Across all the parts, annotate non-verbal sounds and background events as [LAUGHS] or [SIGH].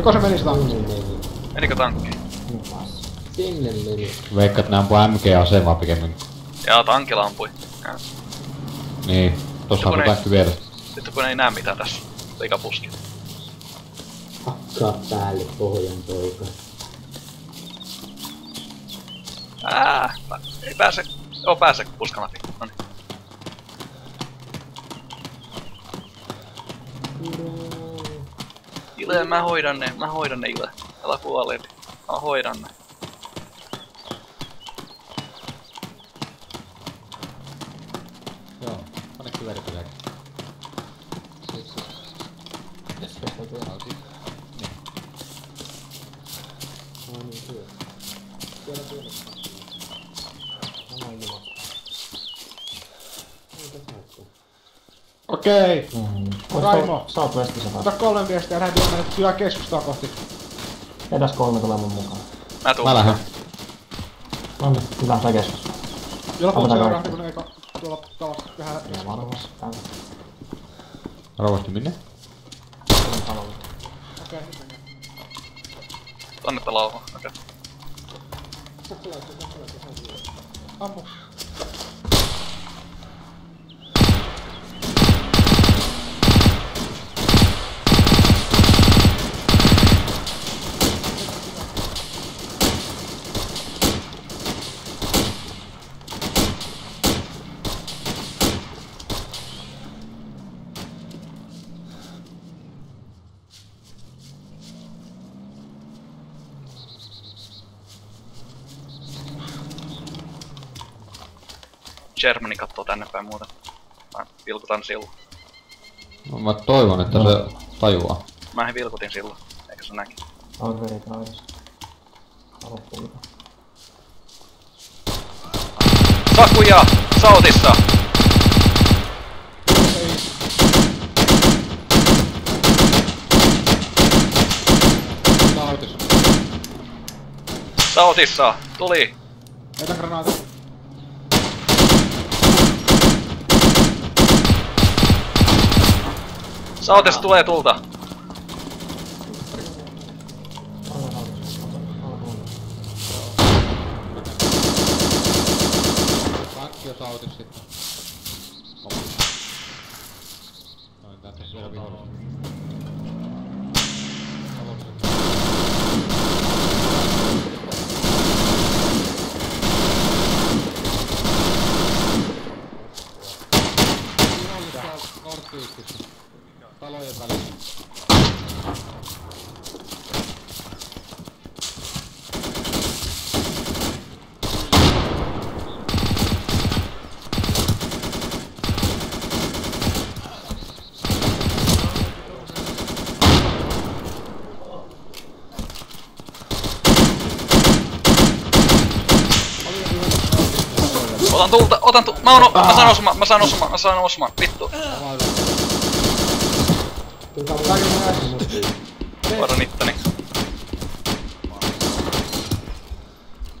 Joko se meni? Sinne meni. Menikö tankki? Sinne meni. Veikkaat nää ampuu MG-asemaa pikemmin. Jaa, tankilla ampui. Ja. Niin. Tossa on kaikki vieressä. Sitten kun ei näe mitään tässä. Likapuski. Hakkaa päälle pohjan poika. Ää, ei pääse. Joo, pääse puskan läpi. Noniin. Ile, mä hoidan ne, mä hoidan ne Ile. Älä kuole. Mä hoidan ne. Joo. Pane kiveri tuo. Niin. No niin, työ. Siellä pienessä. Sama ilma. Mitä sä oot? Okei. Raimo. Sä oot vestissä Ota kolme viestiä ja lähdet jonnekin syvää keskustaa kohti. Edes kolme tulee mun mukaan. Mä tuun. Mä lähden. No niin, hyvä, tää keskus. Seuraahti, kaikki. kun ei ka- tuolla tavassa tehdä Ja varmasti. Täällä. Rovasti minne? Täällä talolla. Okei, nyt mennään. Tonne taloon. Okei. Ammu. Germany kattoo tänne päin muuten. Mä vilkutan silloin. No, mä toivon, että se tajuaa. Mä vilkutin silloin. Eikä se näki. Taivas. Haluat puhuta. Sakuja! Sautissa! Sautis. Sautissa! Tuli! Heitä granaatit. Sautis tulee tulta! Tankki on sautis sitten. Noin, vihollista. Vihollista Northeastissa. Talojen välissä. Otan tulta, otan tulta. Mä, oon, mä saan osumaan, mä saan osumaan, mä saan osumaan. Vittu. Varan itteni.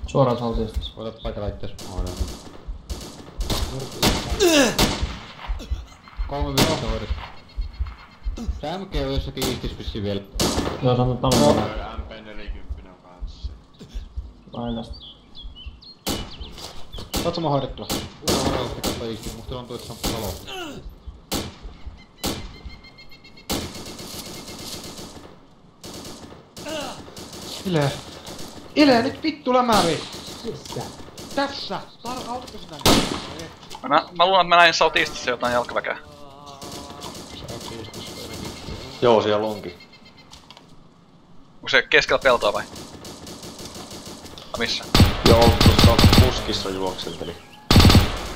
Suoraan saltista. Voitat paikalla itses. Kolme vihollista hoidit. Se MG on jossakin istis vissiin vielä. Joo, se on talon no. MP40 kanssa. Aina. Saatko mä hoidettua? Uudella katso istis, musta on tuossa talo. Ile. Ile, nyt vittu lämäri! Missä? Tässä! Tar- autako sinä? Mä, mä luulen, että mä näin Sautistissa jotain jalkaväkeä. Joo, siellä onkin. Onko se keskellä peltoa vai? Vai missä? Joo, tuossa puskissa juoksenteli.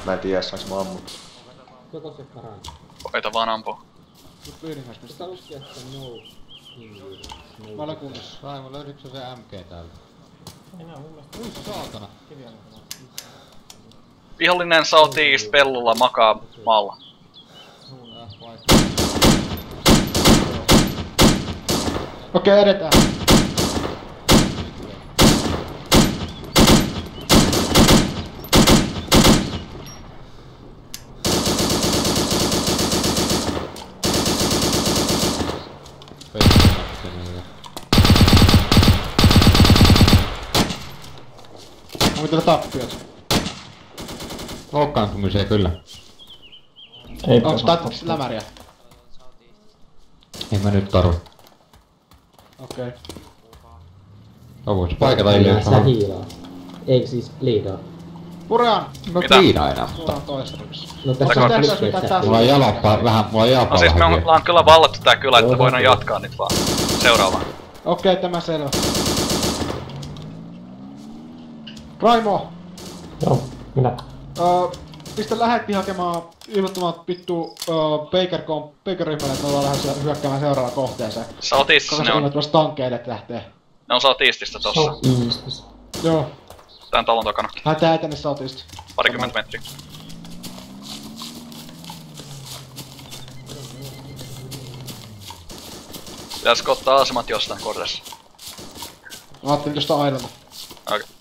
Mä en tiedä, saanko mä ammut. Joko se paranee? Koita vaan ampua. Nyt pyydinhän sitä. Sitä luski, että no. Mä olen kunnissa. Raimo, löysitkö se MG täältä? Enää mun mielestä Ui saatana. Vihollinen Southeast pellulla makaa maalla. Äh. Okei, edetään. Onko teillä tappiot? Loukkaantumisia kyllä. Ei Onks osaa tattiks lämäriä? En mä nyt tarvi. Okei. No voisi paikata ilmi, jos sä hiilaa. Eikö siis liidaa? Purean! Mä Mitä? aina. Purean toistamisessa. No tässä on tässä mitään sähköä. Mulla on jalappa vähän, mulla on No jalappa siis me ollaan kyllä vallattu tää kylä, että voidaan jatkaa nyt vaan. Seuraavaan. Okei, tämä selvä. Raimo! Joo, minä. Öö, pistä lähetti hakemaan ilmoittamaan vittu öö, Baker, Baker ryhmälle, että me ollaan lähdössä hyökkäämään seuraavaan kohteeseen. Koska ne se on. ilmoittamassa tankkeille, että lähtee. Ne on sautistista tossa. Iistis. Joo. Tän talon takana. Lähdetään etene sautista. Parikymmentä metriä. Pitäisikö ottaa asemat jostain korjassa? Mä ajattelin tosta aidolta. Okei. Tuossa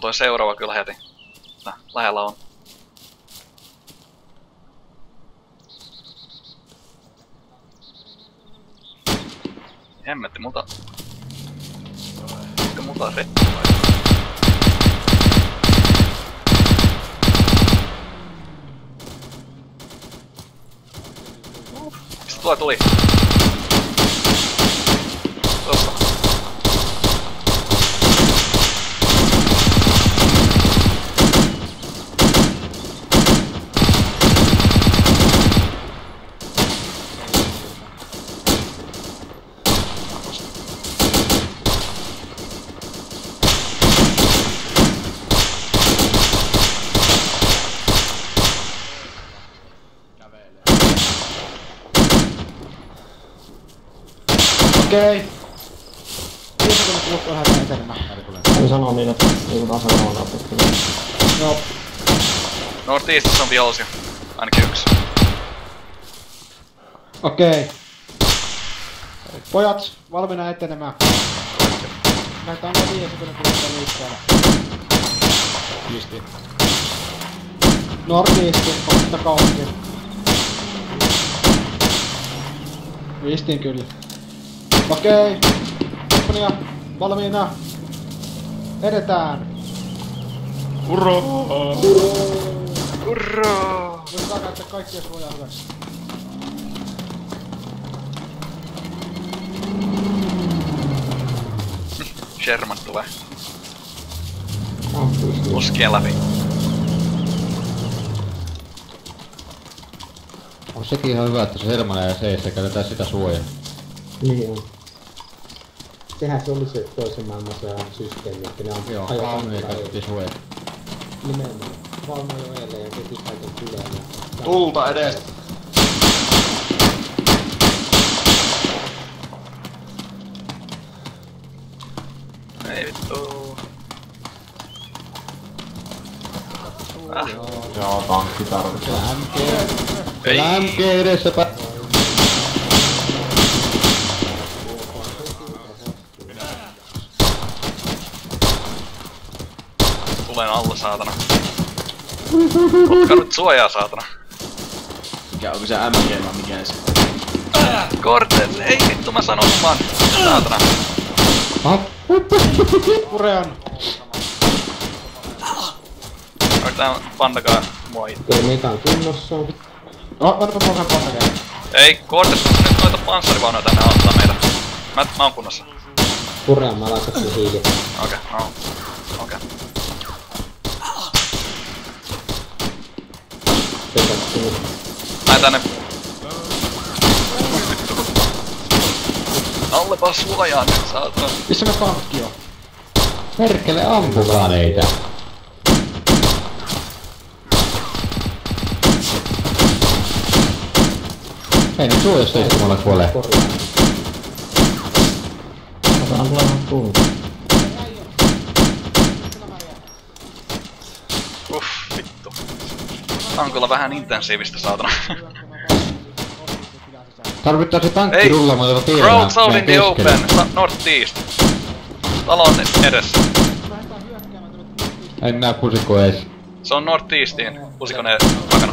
on toi seuraava kyllä heti. Tää, lähellä on. Hemmetti, multa... Ehkä multa retti vai? Mistä tulee tuli? Okei. Viisi sekunnin kuluttua lähdetään etenemään. Hän sanoo niin, että liikutaan seuraavaan kautta. Joo. Northeastissa on vihollisia. Ainakin yksi. Okei. Pojat, valmiina etenemään. Lähdetään noin viisi sekunnin kuluttua liikkeelle. Pisti. Northeasti, kohta kaupunki. Vistin kyllä. Okei. Kumppania, valmiina. Edetään. Urra! Nyt saa käyttää kaikkia suojaa hyväksi. Sherman tulee. Puskien läpi. On sekin ihan hyvä, että se Hermanä ja seessä ja käytetään sitä suojaa. Niin on. Sehän se oli se toisen maailmansodan systeemi, että ne on Joo, tankilla käytettiin suojaa. Nimenomaan. Vaunuja edelleen ja teki kaiken kylän. ja- Tulta edestä. Ei vittu. Ah, Joo, tankki tarvitaan. MG. MG edessäpä. Saatana. [LAUGHS] Otka nyt suojaa saatana. Mikä onko se MG vai mikä se? Cortez, ei vittu mä sanon vaan. Saatana. Purean. Yritetään pandakaa mua itse. Okei, meitä on kunnossa. No, otapa pohjan pannakeen. Ei, Cortez nyt noita panssarivaunuja tänne auttaa meitä. Mä, mä oon kunnossa. Purean mä laitettiin hiili. Okei, okay, no. Okei. Okay. Lähet tänne. Allepa suojaa nyt, saatana. Missä me pankki on? perkele ampukaa neitä. Ei nyt suojassa istumalla kuole. Korjaa. Otetaan tulemaan tunti. Uff, vittu. Tää on kyllä vähän intensiivistä, saatana. Tarvittaa se tankki rullaamaan tuolla tiellä. Crowds out in the open, northeast. Talo on edessä. En näe pusikko ees. Se on northeastiin, pusikon e- takana.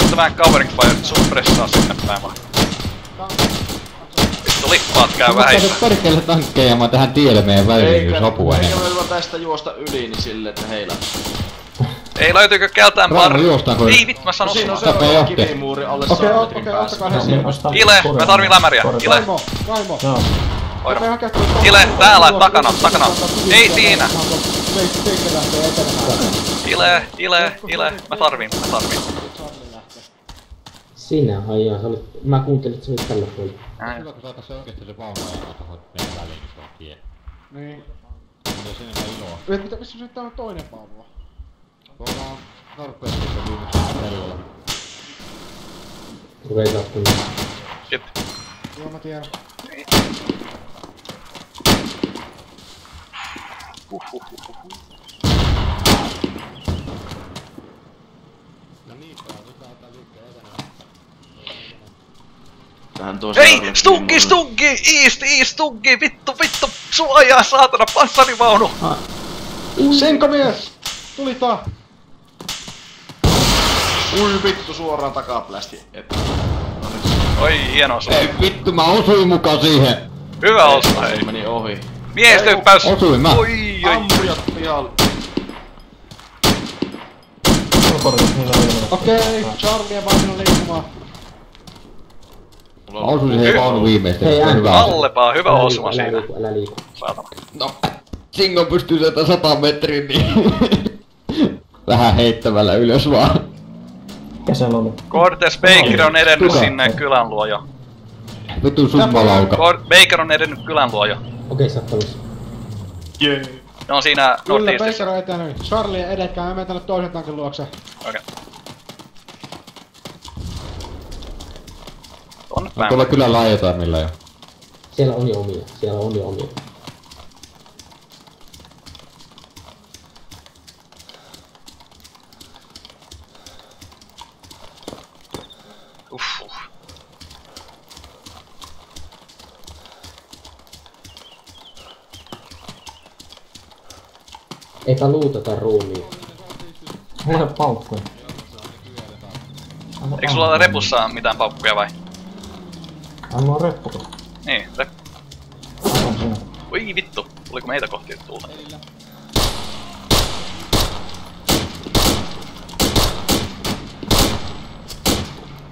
Pistä vähän covering fire suppressaa sinne päin vaan. Vittu lippaat käy Mä vähissä. käytän perkele tankkeja mä tähän tielle meidän väliin, Eikä, jos apua eikä enemmän. me vaan tästä juosta yli, niin silleen, että heillä. Ei löytyykö keltään juostaanko- Ei vittu mä No sanon siinä on sulle. Tapee seuraava johti. kivimuuri alle Okei, okei, ottakaa he sinne. Ile, mä tarvin lämäriä. Ile, Kaimo, Kaimo. Joo. Ile, täällä, takana, takana. Ei siinä. Ile, Ile, Ile. Mä tarvin, mä tarvin. Sinä, ai jaa, sä olit, mä kuuntelin, että sä olit tällä puolella. Näin. Hyvä kun saatais se oikeesti se vaunu ajaa tohon meidän väliin, niin se on tie. Niin. Mutta jos enemmän iloa. Mitä, missä se on toinen Paavo? Tuolla on Northwestissa viimeksi pellolla. Kun ei sattunut. Shit. Joo mä tiedän. No niin, nyt lähdetään liikkeen etenemään. Tähän toiseen Ei! arvoon Stunki, stunki! East, east, stunki! Vittu, vittu! Suojaa, saatana! Panssarivaunu! Senkomies! Tuli tää! Ui vittu suoraan takaplästi. Et. No nyt Oi, hieno se. Ei vittu, mä osuin mukaan siihen! Hyvä osa, hei. se meni ohi. Mies hyppäys. osuin mä. Oi, oi. Ampujat pihalle. Okei, Charlie vaan minun liikkumaan. Mulla Mä on osuin siihen vaunu viimeistä, Hei, hyvä. Allepaa, hyvä osuma liiku, Älä siinä. liiku, älä liiku. Saatana. No, Singo pystyy sieltä 100 metrin, niin... [LAUGHS] Vähän heittämällä ylös vaan. Kesällä oli. Cortes Baker on edennyt sinne kylän luo jo. Vittu summalauka. Baker on edennyt kylän luo jo. Okei, sä oot talissa. Ne on siinä Kyllä. Baker on etänyt. Charlie edetkää, mä menen tänne toisen tankin luokse. Okei. Päin. tuolla kyllä laajatarmilla jo. Siellä on jo omia, siellä on jo omia. Eipä luutata ruumiin. Mulla ei ole paukkuja. Eikö sulla ole repussa mitään paukkuja vai? Ai mulla on reppu. Niin, rep. Anna sinä. Oi vittu, tuliko meitä kohti tulta?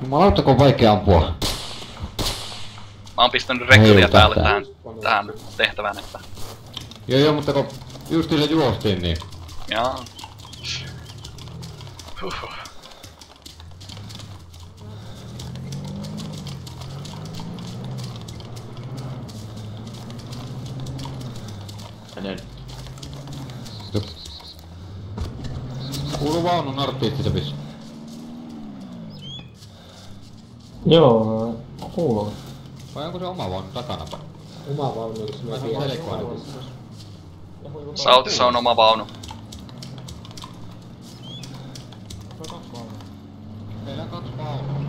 Jumalauta, kun on vaikea ampua. Mä oon pistänyt rekryliä päälle tähän, tähän tehtävään, että... Joo joo, mutta kun justiin se juostiin, niin... Jaa. Kuuluu vaunu norttiisti vissiin. Joo, kuuluu. Vai onko se oma vaunu takana? Oma vaunu, jos mä Vai tiedän. Selkoa? Sautissa on oma vaunu. Meillä on kaksi vaunua.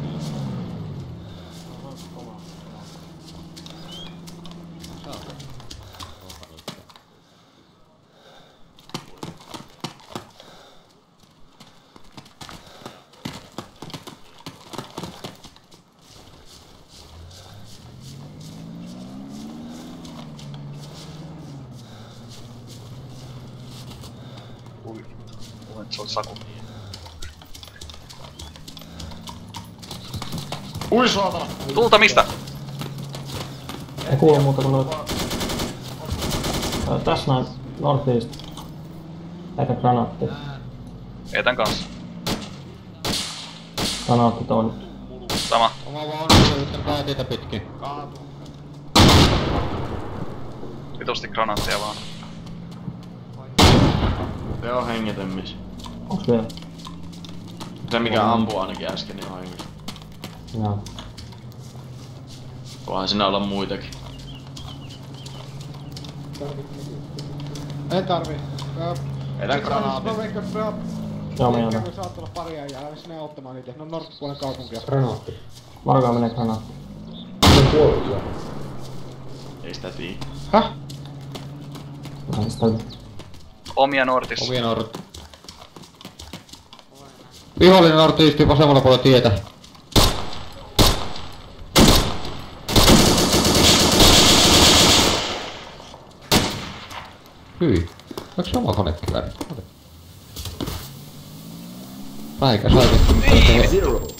Ui. Luulen, että se oli Saku. Ui saatana! Tulta mistä? Ei kuulu muuta kuin noita. Tässä näin Northeast. Eikä granaatti. Etän kanssa. Granaatti toinen. Sama. Oma vaunu löytän päätietä pitkin. Vitusti granaatteja vaan. Se on hengetön mies. Onks vielä? Se mikä ampui ainakin äsken, niin on hengetön. Joo. Voihan siinä olla muitakin. Tarvii. Ö, Etän granaatin. Mä veikkaan, että Joo, jäädän. kun saattaa olla pari äijää, älä sinne auttamaan niitä. Ne on Nordpuolen kaupunkia. Granaatti. Varkaan menee granaatti. Se on kuollut jo. Ei sitä tii. Häh? Omia Nortissa. Omia nort. Vihollinen artisti vasemmalla puolella tietä. Hyi. Onko sama konekivääri? Päikä sai. Niin. Zero.